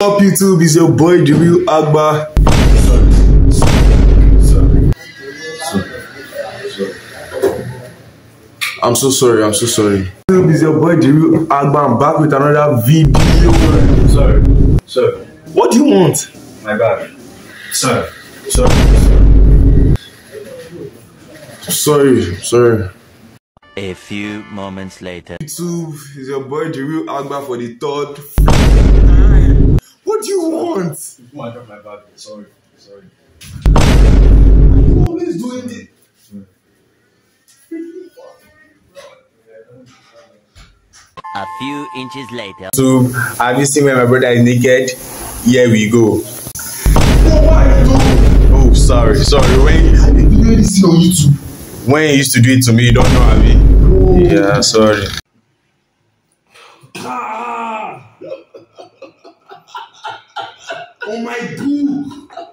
up YouTube? Is your boy the real Agba? I'm so sorry. I'm so sorry. YouTube is your boy the real Agba. I'm back with another video. Sorry. Sorry. What do you want? My bad. Sorry. Sorry. Sorry, sorry. A few moments later. YouTube is your boy the real Agba for the third time. What do you want? I dropped my bag. Sorry. Sorry. You always doing this. A few inches later. So, have you seen when my brother is naked? Here we go. Oh, why you do? Oh, sorry. Sorry. When I didn't do this on YouTube. when you used to do it to me, you don't know, Abi? Yeah, sorry. Ah! Oh my god!